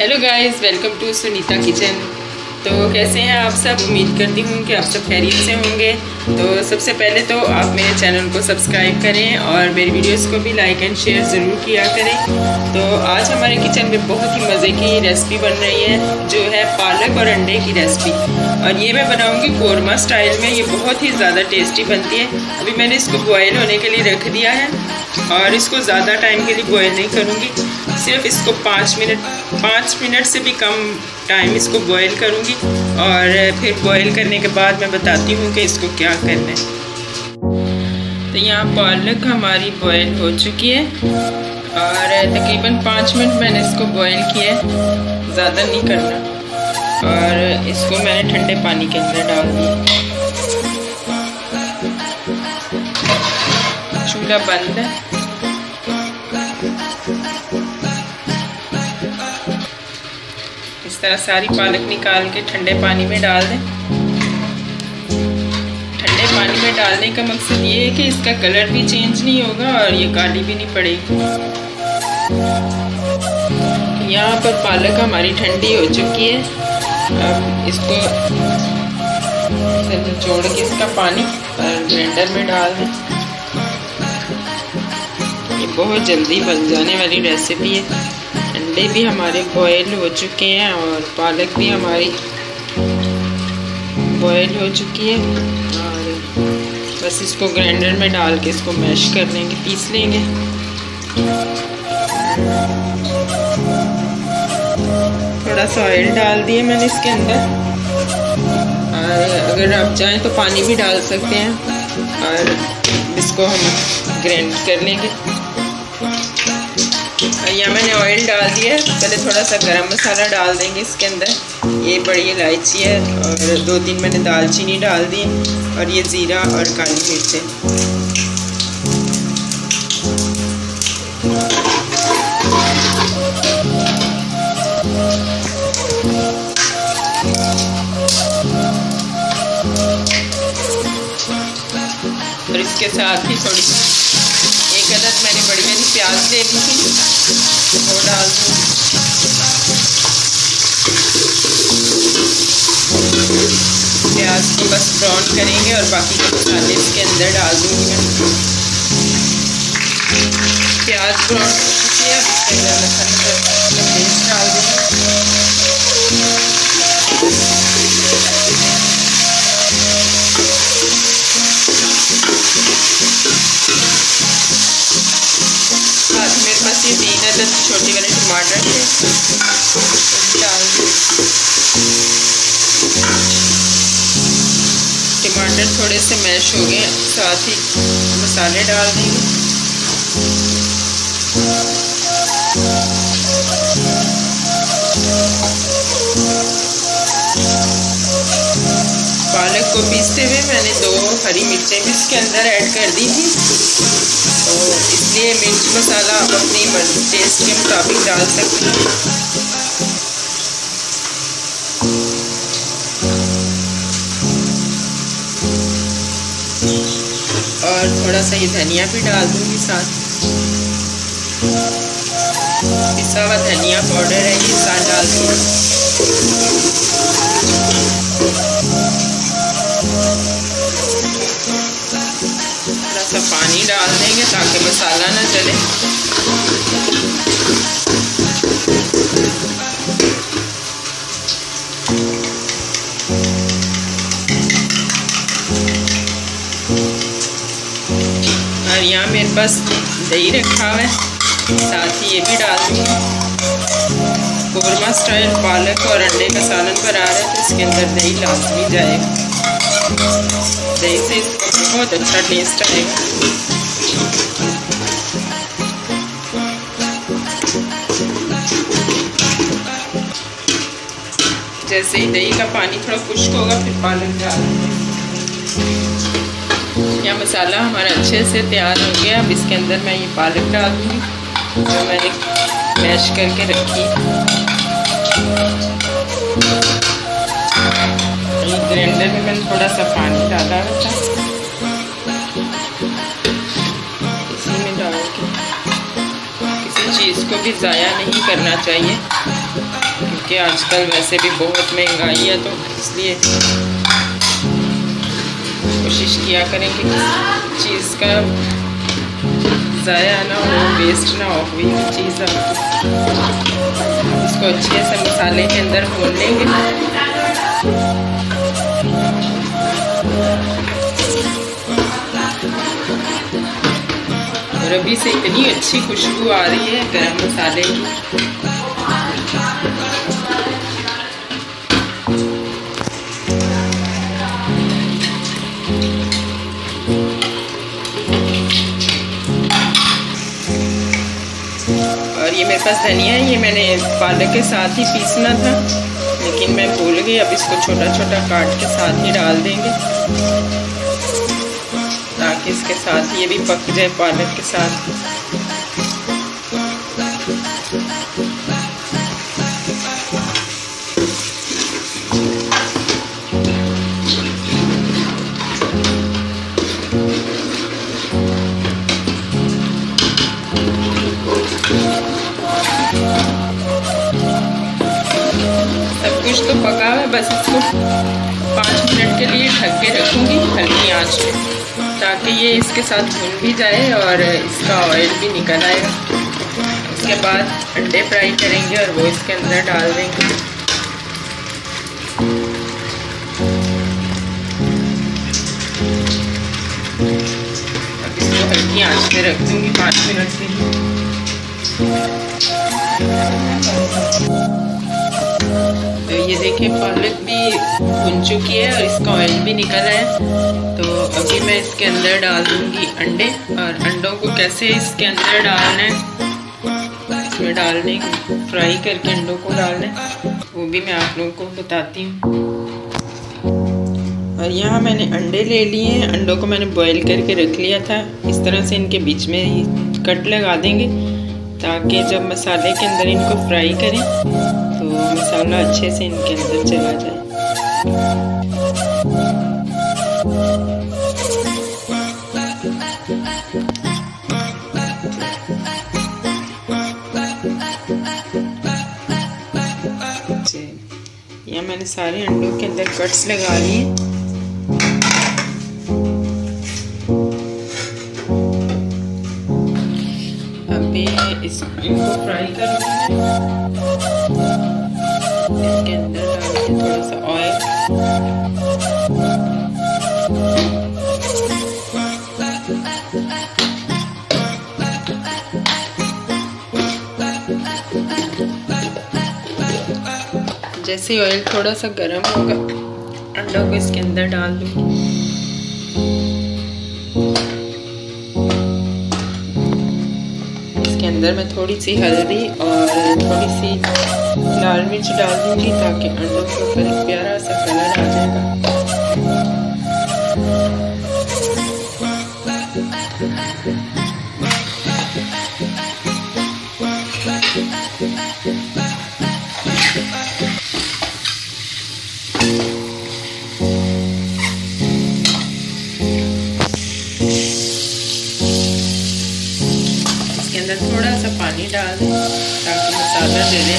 Hello guys welcome to Sunita kitchen تو کیسے ہیں آپ سب امید کرتی ہوں کہ آپ سب خیریت سے ہوں گے تو سب سے پہلے تو آپ میرے چینل کو سبسکرائب کریں اور میری ویڈیوز کو بھی لائک اینڈ شیئر ضرور کیا کریں تو آج ہمارے کچن میں بہت ہی مزے کی ریسپی بن رہی ہے جو ہے پالک اور انڈے کی ریسپی اور یہ میں بناؤں گی قورمہ سٹائل میں یہ بہت ہی زیادہ ٹیسٹی بنتی ہے ابھی میں نے اس کو بوائل ہونے کے لیے رکھ دیا ہے اور اس کو زیادہ ٹائم کے لیے بوائل نہیں کروں گی صرف اس کو پانچ منٹ پانچ منٹ سے بھی کم ٹائم اس کو بوائل کروں گی اور پھر بوائل کرنے کے بعد میں بتاتی ہوں کہ اس کو کیا کرنا ہے۔ تو یہاں پالک ہماری بوائل ہو چکی ہے اور تقریباً پانچ منٹ میں نے اس کو بوائل کیا ہے۔ زیادہ نہیں کرنا۔ اور اس کو میں نے ٹھنڈے پانی کے اندر ڈال دیا۔ چولہا بند ہے۔ طرح ساری پالک نکال کے ٹھنڈے پانی میں ڈال دیں۔ ٹھنڈے پانی میں ڈالنے کا مقصد یہ ہے کہ اس کا کلر بھی چینج نہیں ہوگا اور یہ کالی بھی نہیں پڑے گی۔ یہاں پر پالک ہماری ٹھنڈی ہو چکی ہے۔ اب اس کو چھوڑ کے اس کا پانی گرینڈر میں ڈال دیں۔ یہ بہت جلدی بن جانے والی ریسیپی ہے۔ آٹے بھی ہمارے بوائل ہو چکے ہیں اور پالک بھی ہماری بوائل ہو چکی ہے اور بس اس کو گرینڈر میں ڈال کے اس کو میش کر لیں گے، پیس لیں گے۔ تھوڑا سا آئل ڈال دیے میں نے اس کے اندر۔ اور اگر آپ چاہیں تو پانی بھی ڈال سکتے ہیں۔ اور اس کو ہم گرینڈ کر لیں گے۔ یہاں میں نے آئل ڈال دیا ہے۔ پہلے تھوڑا سا گرم مسالہ ڈال دیں گے اس کے اندر۔ یہ بڑی الائچی ہے اور دو تین میں نے دال چینی ڈال دی اور یہ زیرہ اور کالی مرچیں اور اس کے ساتھ ہی تھوڑی ایک عدد میں نے بڑی والی پیاز دے دی تھی۔ ڈال دوں پیاز کو بس براؤن کریں گے اور باقی کے مسالے اس کے اندر ڈال دوں گی میں پیاز براؤن کر چکی ہے اس کے اندر مسالے ڈال دیں اچھے سے میش ہو گئے ساتھ ہی مسالے ڈال دیں گے۔ پالک کو پیستے ہوئے میں نے دو ہری مرچیں بھی اس کے اندر ایڈ کر دی تھی تو اس لیے مرچ مسالہ آپ اپنی ٹیسٹ کے مطابق ڈال سکتے ہیں تھوڑا سا یہ دھنیا بھی ڈال دوں گی ساتھ پسا ہوا دھنیا پاؤڈر ہے یہ ساتھ ڈال دوں گی تھوڑا سا پانی ڈال دیں گے تاکہ مسالہ نہ چلے اور یہاں میرے پاس دہی رکھا ہوا ہے۔ ساتھ ہی یہ بھی ڈال دوں۔ قورمہ سٹائل پالک اور انڈے کا سالن بنا رہا ہے تو اس کے اندر دہی لازمی جائے۔ گا دہی سے اس کو بہت اچھا ٹیسٹ آئے۔ گا جیسے ہی دہی کا پانی تھوڑا خشک ہوگا، پھر پالک ڈال۔ یا مسالہ ہمارا اچھے سے تیار ہو گیا اب اس کے اندر میں یہ پالک ڈال دوں گی جو میں نے میش کر کے رکھی۔ گرینڈر میں میں نے تھوڑا سا پانی ڈالا ہوا تھا۔ اسی میں ڈال کے کسی چیز کو بھی ضائع نہیں کرنا چاہیے، کیونکہ آج کل ویسے بھی بہت مہنگائی ہے تو اس لیے کوشش کیا کریں کہ کسی چیز کا ضائع نہ ہو ویسٹ نہ ہو کوئی بھی چیز اس کو اچھے سے مسالے کے اندر بھون لیں گے اور ابھی سے اتنی اچھی خوشبو آ رہی ہے گرم مسالے کی اور دھنیا ہے یہ میں نے پالک کے ساتھ ہی پیسنا تھا لیکن میں بھول گئی اب اس کو چھوٹا چھوٹا کاٹ کے ساتھ ہی ڈال دیں گے تاکہ اس کے ساتھ یہ بھی پک جائے پالک کے ساتھ تو پکا ہے، بس اس کو پانچ منٹ کے لیے ڈھک کے رکھوں گی، ہلکی آنچ پہ تاکہ یہ اس کے ساتھ بھون بھی جائے اور اس کا آئل بھی نکل آئے۔ گا اس کے بعد انڈے فرائی کریں گے اور وہ اس کے اندر ڈال دیں گے۔ اب اس کو ہلکی آنچ پہ رکھ دوں گی پانچ منٹ کے لیے۔ یہ دیکھیں پالک بھی بھن چکی ہے اور اس کا آئل بھی نکل ہے تو ابھی میں اس کے اندر ڈال دوں گی انڈے اور انڈوں کو کیسے اس کے اندر ڈالنا ہے اس میں ڈالنے فرائی کر کے انڈوں کو ڈالنا ہے وہ بھی میں آپ لوگوں کو بتاتی ہوں اور یہاں میں نے انڈے لے لیے ہیں انڈوں کو میں نے بوائل کر کے رکھ لیا تھا اس طرح سے ان کے بیچ میں کٹ لگا دیں گے تاکہ جب مسالے کے اندر ان کو فرائی کریں مسالہ اچھے سے ان کے اندر چلا جائے جی، یا میں نے سارے انڈوں کے اندر کٹس لگا لیے ابھی اس کو فرائی کروں جیسے آئل تھوڑا سا گرم ہوگا، انڈوں کو اس کے اندر ڈال دوں۔ اس کے اندر میں تھوڑی سی ہلدی اور تھوڑی سی لال مرچ ڈال دوں گی تاکہ انڈوں کے اوپر ایک پیارا سا اندر تھوڑا سا پانی ڈال دیں تاکہ مسالہ دے دیں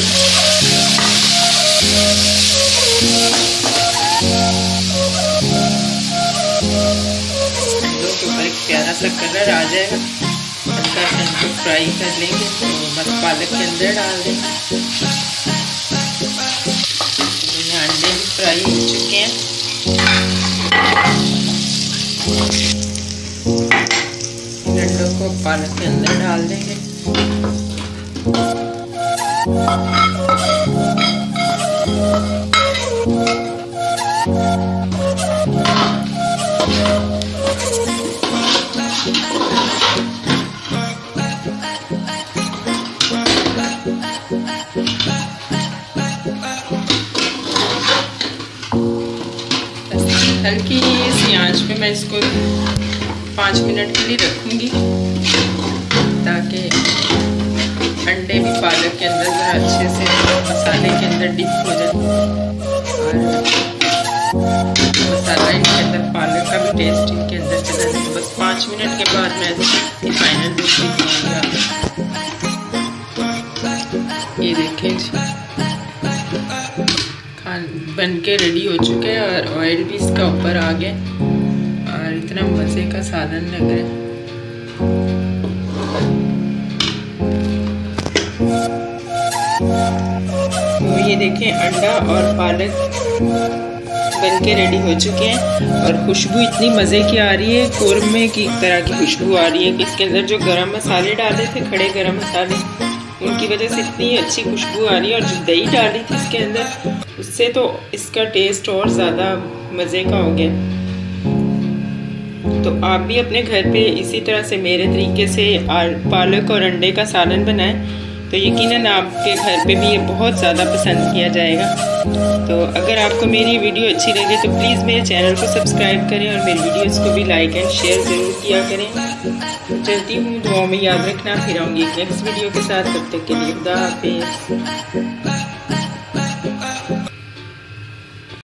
اوپر ایک پیارا سا کلر آ جائے گا ہلکا سا ان کو فرائی کر لیں گے تو بس پالک کے اندر ڈال دیں کو پالک کے اندر ڈال دیں گے ہلکی سی آنچ پہ میں اس کو پانچ منٹ کے لیے رکھوں گی مسالے کے اندر ڈپ ہو جائے مسالہ ان کے اندر پالک کا بھی ٹیسٹ ان کے اندر چلا جائے بس پانچ منٹ کے بعد میں فائنل روٹی دوں گی یہ دیکھیں جی بن کے ریڈی ہو چکے اور آئل بھی اس کا اوپر آ گیا۔ اور اتنا مزے کا سالن لگ رہا ہے۔ یہ دیکھیں، انڈا اور پالک بن کے ریڈی ہو چکے ہیں اور خوشبو اتنی مزے کی آ رہی ہے، قورمے کی طرح کی خوشبو آ رہی ہے اس کے اندر جو گرم مسالے ڈالے تھے، کھڑے گرم مسالے، ان کی وجہ سے اتنی اچھی خوشبو آ رہی ہے اور جو دہی ڈالی تھی اس کے اندر، اس سے تو اس کا ٹیسٹ اور زیادہ مزے کا ہو گیا۔ تو آپ بھی اپنے گھر پہ اسی طرح سے میرے طریقے سے پالک اور انڈے کا سالن بنائیں۔ تو یقیناً آپ کے گھر پہ بھی یہ بہت زیادہ پسند کیا جائے گا۔ تو اگر آپ کو میری ویڈیو اچھی لگے تو پلیز میرے چینل کو سبسکرائب کریں اور میری ویڈیوز کو بھی لائک اینڈ شیئر ضرور کیا کریں۔ چلتی ہوں، دعاؤں میں یاد رکھنا، پھر آؤں گی ایک نیکسٹ ویڈیو کے ساتھ۔ تب تک کے لیے خدا حافظ۔